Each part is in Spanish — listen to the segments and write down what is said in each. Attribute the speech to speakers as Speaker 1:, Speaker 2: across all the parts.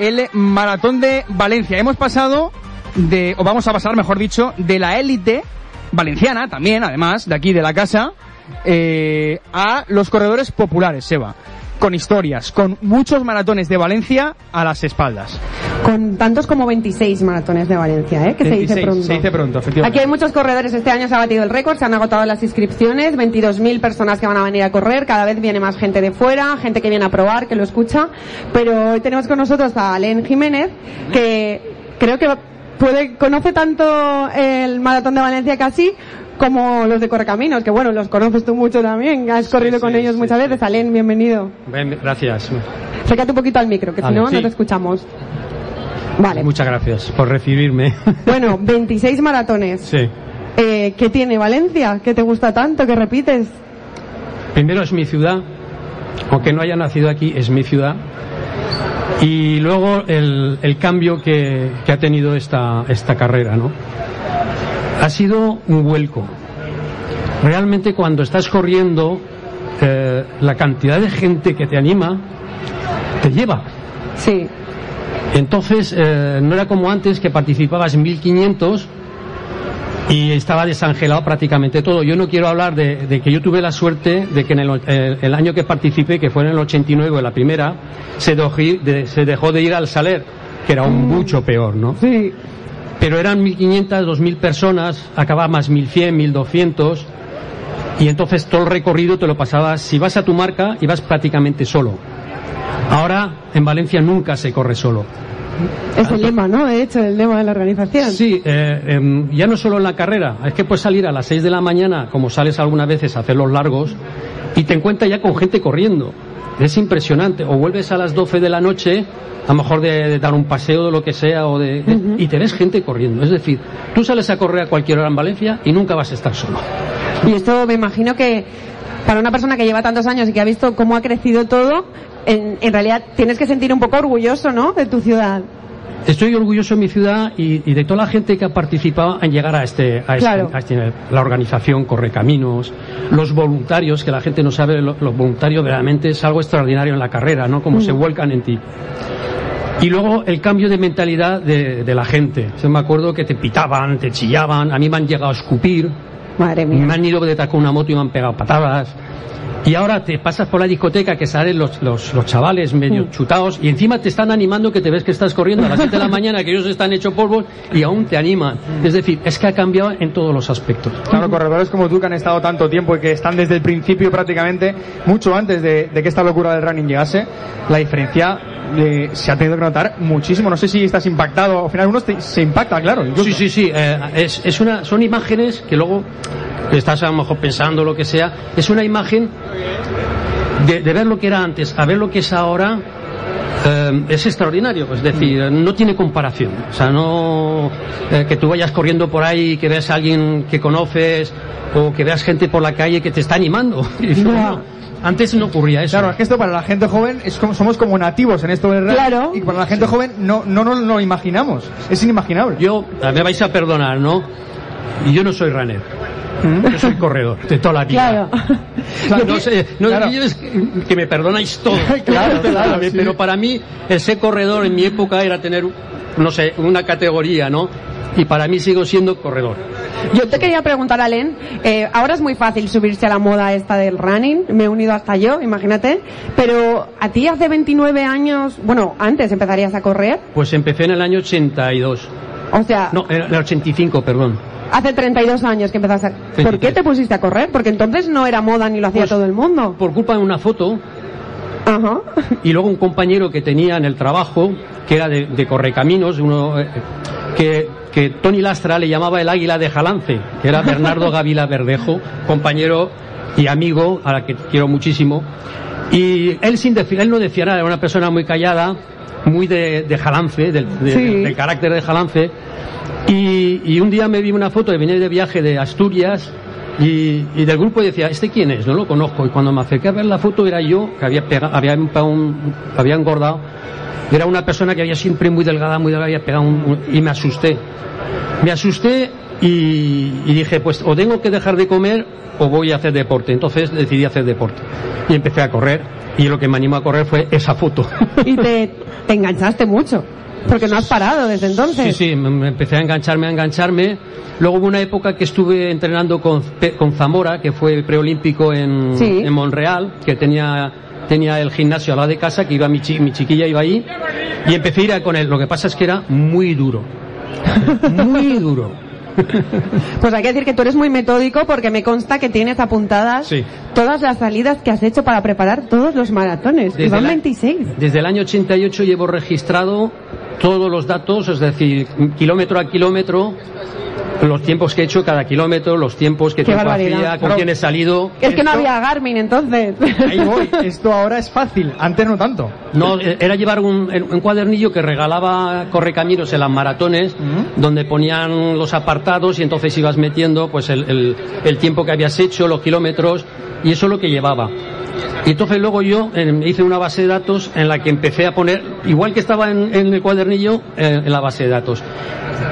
Speaker 1: el Maratón de Valencia. Hemos pasado de, o vamos a pasar, mejor dicho, de la élite valenciana también, además, de aquí de la casa, eh, a los corredores populares, Seba con historias, con muchos maratones de Valencia a las espaldas.
Speaker 2: Con tantos como 26 maratones de Valencia, ¿eh? que se dice pronto.
Speaker 1: Se dice pronto, efectivamente.
Speaker 2: Aquí hay muchos corredores, este año se ha batido el récord, se han agotado las inscripciones, 22.000 personas que van a venir a correr, cada vez viene más gente de fuera, gente que viene a probar, que lo escucha, pero hoy tenemos con nosotros a Alen Jiménez, que creo que puede, conoce tanto el maratón de Valencia casi como los de Correcaminos, que bueno, los conoces tú mucho también, has corrido con ellos muchas veces. Alén, bienvenido.
Speaker 3: gracias.
Speaker 2: Acércate un poquito al micro, que si no, no te escuchamos.
Speaker 3: Vale. Muchas gracias por recibirme.
Speaker 2: Bueno, 26 maratones.
Speaker 3: Sí.
Speaker 2: Eh, ¿Qué tiene Valencia? ¿Qué te gusta tanto? ¿Qué repites?
Speaker 3: Primero es mi ciudad, aunque no haya nacido aquí, es mi ciudad. Y luego el, el cambio que, que, ha tenido esta, esta carrera, ¿no? ha sido un vuelco. Realmente cuando estás corriendo, eh, la cantidad de gente que te anima te lleva.
Speaker 2: Sí.
Speaker 3: Entonces, eh, no era como antes que participabas en 1500 y estaba desangelado prácticamente todo. Yo no quiero hablar de, que yo tuve la suerte de que en el, año que participé, que fue en el 89, la primera, se dejó, de, se dejó de ir al Saler, que era un mucho peor, ¿no?
Speaker 2: Sí
Speaker 3: pero eran 1.500, 2.000 personas, acababa más 1.100, 1.200, y entonces todo el recorrido te lo pasabas, si vas a tu marca, ibas prácticamente solo. Ahora en Valencia nunca se corre solo.
Speaker 2: Es el lema, ¿no? De hecho, el lema de la organización.
Speaker 3: Sí, eh, em, ya no solo en la carrera, es que puedes salir a las 6 de la mañana, como sales algunas veces a hacer los largos, y te encuentras ya con gente corriendo. Es impresionante. O vuelves a las 12 de la noche a lo mejor de, dar un paseo de lo que sea o de, y te ves gente corriendo. Es decir, tú sales a correr a cualquier hora en Valencia y nunca vas a estar solo.
Speaker 2: Y esto me imagino que para una persona que lleva tantos años y que ha visto cómo ha crecido todo, en, en realidad tienes que sentir un poco orgulloso, ¿no? De tu ciudad.
Speaker 3: Estoy orgulloso de mi ciudad y, de toda la gente que ha participado en llegar a este, a este, este nivel. La organización Correcaminos, los voluntarios, que la gente no sabe, los, voluntarios realmente es algo extraordinario en la carrera, ¿no? Como se vuelcan en ti. Y luego el cambio de mentalidad de, de la gente. Yo me acuerdo que te pitaban, te chillaban, a mí me han llegado a escupir.
Speaker 2: Madre mía.
Speaker 3: Me han ido detrás con una moto y me han pegado patadas. Y ahora te pasas por la discoteca que salen los, los, los chavales medio mm. chutados y encima te están animando que te ves que estás corriendo a las 7 de la mañana, que ellos están hechos polvo y aún te animan. Mm. Es decir, es que ha cambiado en todos los aspectos.
Speaker 1: Claro, corredores como tú que han estado tanto tiempo y que están desde el principio prácticamente, mucho antes de, de que esta locura del running llegase, la diferencia eh, se ha tenido que notar muchísimo. No sé si estás impactado, al final uno se impacta, claro.
Speaker 3: Sí, sí, sí. Eh, es, es una, son imágenes que luego estás a lo mejor pensando lo que sea, es una imagen de, ver lo que era antes a ver lo que es ahora. Eh, es extraordinario, es decir, no tiene comparación. O sea, no eh, que tú vayas corriendo por ahí y que veas a alguien que conoces o que veas gente por la calle que te está animando. Antes no ocurría eso.
Speaker 1: Claro, es que esto para la gente joven es como, somos como nativos en esto del rey.
Speaker 2: Claro.
Speaker 1: Y para la gente joven no, no, no, lo imaginamos. Es inimaginable.
Speaker 3: Yo, me vais a perdonar, ¿no? Y yo no soy runner. Yo soy corredor de toda la
Speaker 2: vida.
Speaker 3: Claro. no sé, no que me perdonáis todo.
Speaker 1: claro, claro,
Speaker 3: pero para mí el ser corredor en mi época era tener, no sé, una categoría, ¿no? Y para mí sigo siendo corredor.
Speaker 2: Yo te quería preguntar, Alen, eh, ahora es muy fácil subirse a la moda esta del running, me he unido hasta yo, imagínate, pero a ti hace 29 años, bueno, antes empezarías a correr.
Speaker 3: Pues empecé en el año 82.
Speaker 2: O sea...
Speaker 3: No, en el 85, perdón.
Speaker 2: Hace 32 años que empezaste a... ¿Por qué te pusiste a correr? Porque entonces no era moda ni lo hacía
Speaker 3: pues
Speaker 2: todo el mundo.
Speaker 3: Por culpa de una foto.
Speaker 2: Ajá.
Speaker 3: Y luego un compañero que tenía en el trabajo, que era de, Correcaminos, uno eh, que, que Tony Lastra le llamaba el águila de Jalance, que era Bernardo Gavila Verdejo, compañero y amigo, a la que quiero muchísimo. Y él, sin él no decía nada, era una persona muy callada, muy de, Jalance, del, del carácter de Jalance y, un día me vi una foto de venir de viaje de Asturias y, del grupo decía, ¿este quién es? No lo conozco. Y cuando me acerqué a ver la foto era yo, que había, pegado, había, había engordado. Era una persona que había siempre muy delgada, muy delgada, había pegado y me asusté. Me asusté y, dije, pues o tengo que dejar de comer o voy a hacer deporte. Entonces decidí hacer deporte. Y empecé a correr y lo que me animó a correr fue esa foto.
Speaker 2: ¿Y te, te enganchaste mucho. Porque no has parado desde entonces.
Speaker 3: Sí, sí, me empecé a engancharme, a engancharme. Luego hubo una época que estuve entrenando con, con Zamora, que fue preolímpico en, en Monreal, que tenía tenía el gimnasio al lado de casa, que iba mi, mi chiquilla iba ahí, y empecé a ir con él. Lo que pasa es que era muy duro. Muy duro.
Speaker 2: Pues hay que decir que tú eres muy metódico porque me consta que tienes apuntadas todas las salidas que has hecho para preparar todos los maratones. Desde y van 26.
Speaker 3: Desde el año 88 llevo registrado todos los datos, es decir, kilómetro a kilómetro, los tiempos que he hecho cada kilómetro, los tiempos que tiempo hacía, con quién he salido.
Speaker 2: Es que no había Garmin entonces.
Speaker 1: Ahí voy. Esto ahora es fácil, antes no tanto.
Speaker 3: No, eh, era llevar un, un cuadernillo que regalaba Correcaminos en las maratones, donde ponían los apartados y entonces ibas metiendo pues el, el, el tiempo que habías hecho, los kilómetros, y eso es lo que llevaba. Y entonces luego yo eh, hice una base de datos en la que empecé a poner, igual que estaba en, el cuadernillo, eh, en la base de datos.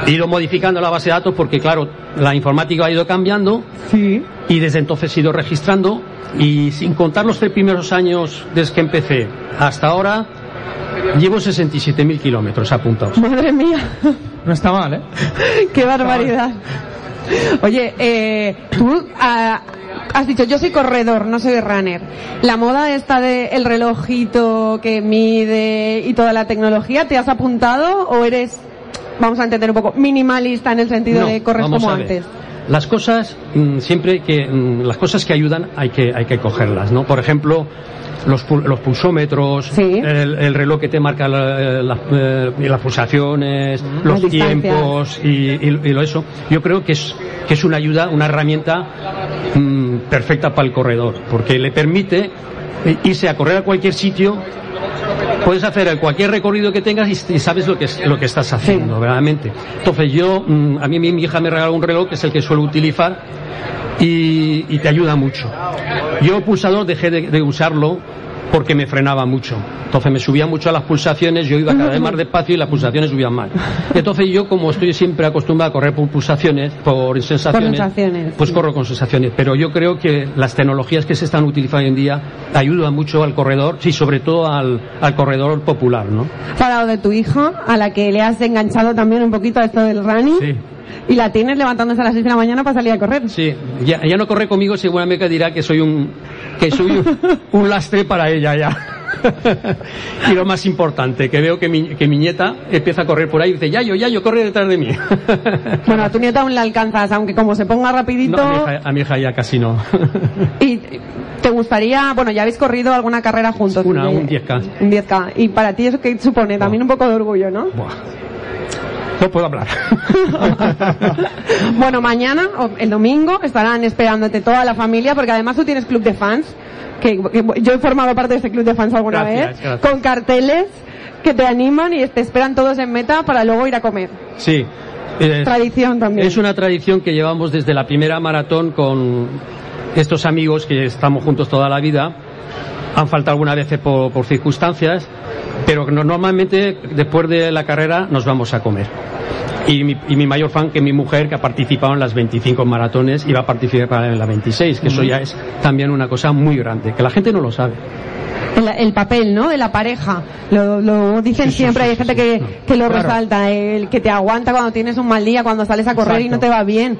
Speaker 3: He ido modificando la base de datos porque, claro, la informática ha ido cambiando.
Speaker 1: Sí.
Speaker 3: Y desde entonces he ido registrando. Y sin contar los tres primeros años desde que empecé hasta ahora, llevo 67.000 kilómetros apuntados.
Speaker 2: Madre mía.
Speaker 1: No está mal, ¿eh?
Speaker 2: Qué barbaridad. Oye, eh, tú ah, has dicho, yo soy corredor, no soy runner. ¿La moda esta de el relojito que mide y toda la tecnología, te has apuntado o eres, vamos a entender un poco, minimalista en el sentido de correr como antes?
Speaker 3: Las cosas, mm, siempre que, mm, las cosas que ayudan hay que, hay que cogerlas, ¿no? Por ejemplo, los, los pulsómetros, el, reloj que te marca eh, las pulsaciones, los tiempos y, lo eso. Yo creo que es, que es una ayuda, una herramienta mm, perfecta para el corredor, porque le permite irse a correr a cualquier sitio puedes hacer cualquier recorrido que tengas y, sabes lo que es lo que estás haciendo verdaderamente entonces yo mm, a mí mi hija me regaló un reloj que es el que suelo utilizar y, te ayuda mucho. Yo pulsador dejé de, usarlo porque me frenaba mucho. Entonces me subía mucho a las pulsaciones, yo iba cada vez más despacio y las pulsaciones subían mal. Entonces yo, como estoy siempre acostumbrado a correr por pulsaciones, por sensaciones, pues corro con sensaciones. Pero yo creo que las tecnologías que se están utilizando hoy en día ayudan mucho al corredor, sí, sobre todo al, al corredor popular, ¿no?
Speaker 2: Has de tu hija, a la que le has enganchado también un poquito a esto del running. Sí y la tienes levantándose a las 6 de la mañana para salir a correr.
Speaker 3: Sí, ya, ya no corre conmigo, seguramente dirá que soy un, que soy un, lastre para ella ya. y lo más importante, que veo que mi, que mi nieta empieza a correr por ahí y dice, ya yo, ya yo, corre detrás de mí.
Speaker 2: bueno, a tu nieta aún la alcanzas, aunque como se ponga rapidito...
Speaker 3: a, mi hija, ya casi no.
Speaker 2: ¿Y te gustaría, bueno, ya habéis corrido alguna carrera juntos?
Speaker 3: Una, un 10K.
Speaker 2: Un 10K. Y para ti eso que supone también un poco de orgullo, ¿no?
Speaker 3: No puedo hablar.
Speaker 2: bueno, mañana, el domingo, estarán esperándote toda la familia, porque además tú tienes club de fans, que, yo he formado parte de ese club de fans alguna vez, con carteles que te animan y te esperan todos en meta para luego ir a comer.
Speaker 3: Sí.
Speaker 2: Es, tradición también.
Speaker 3: Es una tradición que llevamos desde la primera maratón con estos amigos que estamos juntos toda la vida. Han faltado algunas veces por, por circunstancias pero normalmente después de la carrera nos vamos a comer. Y mi, y mi, mayor fan, que mi mujer, que ha participado en las 25 maratones y va a participar en la 26, que eso ya es también una cosa muy grande, que la gente no lo sabe.
Speaker 2: El, papel, ¿no? De la pareja. Lo, dicen siempre, hay gente que, que lo resalta, el que te aguanta cuando tienes un mal día, cuando sales a correr y no te va bien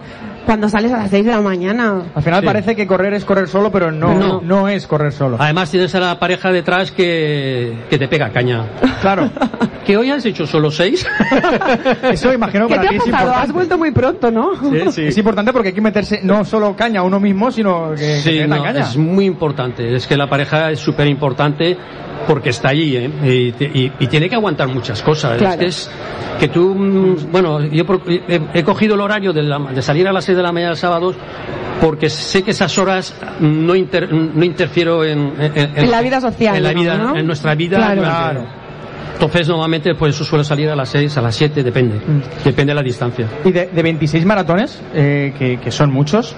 Speaker 2: cuando sales a las 6 de la mañana.
Speaker 1: Al final parece que correr es correr solo, pero no, no, es correr solo.
Speaker 3: Además tienes a la pareja detrás que, que te pega caña.
Speaker 1: Claro.
Speaker 3: que hoy has hecho solo 6.
Speaker 1: Eso imagino para
Speaker 2: ¿Qué te ha
Speaker 1: ti
Speaker 2: pasado? Has vuelto muy pronto, ¿no?
Speaker 1: Sí, sí. Es importante porque hay que meterse no solo caña a uno mismo, sino que, sí, no, caña.
Speaker 3: Es muy importante. Es que la pareja es súper importante porque está allí ¿eh? y, tiene que aguantar muchas cosas. Es que, es que tú, mm, bueno, yo he, cogido el horario de, salir a las 6 de la mañana sábados porque sé que esas horas no, no interfiero en,
Speaker 2: en, la vida social.
Speaker 3: En, la vida, en nuestra vida.
Speaker 1: Claro.
Speaker 3: Entonces, normalmente, pues eso suele salir a las 6, a las 7, depende. Mm. Depende de la distancia.
Speaker 1: Y de, de 26 maratones, eh, que, que, son muchos,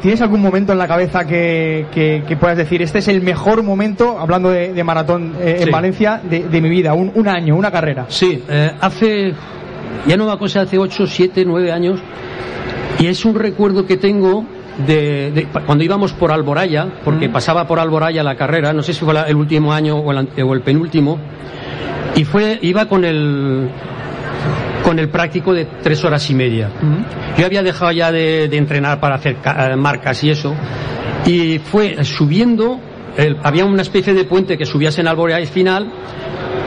Speaker 1: ¿Tienes algún momento en la cabeza que, que, puedas decir, este es el mejor momento, hablando de, maratón eh, en Valencia, de, mi vida, un, un, año, una carrera?
Speaker 3: Sí, eh, hace, ya no me acuerdo, hace 8, 7, 9 años, y es un recuerdo que tengo de, cuando íbamos por Alboraya, porque pasaba por Alboraya la carrera, no sé si fue el último año o el, o el penúltimo, Y fue, iba con el, con el práctico de tres horas y media. Yo había dejado ya de, de entrenar para hacer eh, marcas y eso, y fue subiendo, el- había una especie de puente que subías en Alborea final,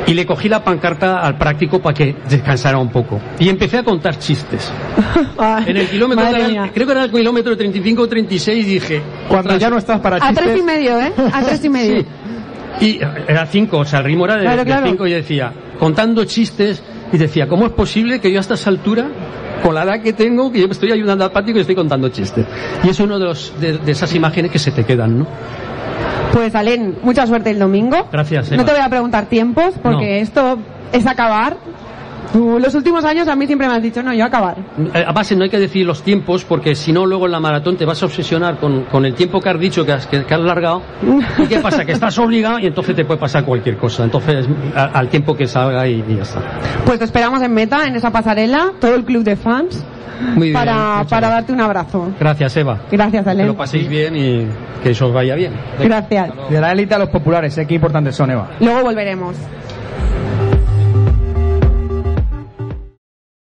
Speaker 3: y le cogí la pancarta al práctico para que descansara un poco. Y empecé a contar chistes.
Speaker 2: Ay,
Speaker 3: En el kilómetro,
Speaker 2: mía.
Speaker 3: creo que era el kilómetro 35 o 36, dije...
Speaker 4: Cuando
Speaker 3: "Ostras,
Speaker 4: ya no estás para
Speaker 2: A tres y
Speaker 4: chistes,
Speaker 2: medio, ¿eh? A tres y medio.
Speaker 3: Sí. Y era cinco, o sea, el ritmo era de,
Speaker 2: Claro,
Speaker 3: de
Speaker 2: claro.
Speaker 3: cinco y decía, contando chistes, y decía, ¿cómo es posible que yo a estas alturas, con la edad que tengo, que yo me estoy ayudando al práctico y estoy contando chistes? Y es uno de, los, de, de esas imágenes que se te quedan, ¿no?
Speaker 2: Pues Alen, mucha suerte el domingo.
Speaker 3: Gracias, Eva.
Speaker 2: No te voy a preguntar tiempos porque
Speaker 3: No.
Speaker 2: esto es acabar. Tú, los últimos años a mí siempre me has dicho, no, yo acabar.
Speaker 3: Eh, A base no hay que decir los tiempos, porque si no, luego en la maratón te vas a obsesionar con, con el tiempo que has dicho, que has, que, que has largado. ¿Y qué pasa? Que estás obligado y entonces te puede pasar cualquier cosa. Entonces, a- al tiempo que salga y, y ya está.
Speaker 2: Pues te esperamos en meta, en esa pasarela, todo el club de fans,
Speaker 3: Muy bien.
Speaker 2: para, para darte un abrazo.
Speaker 3: Gracias, Eva.
Speaker 2: Gracias,
Speaker 3: Que
Speaker 2: Alen.
Speaker 3: lo paséis bien y que eso os vaya bien.
Speaker 2: Gracias.
Speaker 1: De la élite a los populares, ¿eh? qué importantes son, Eva.
Speaker 2: Luego volveremos.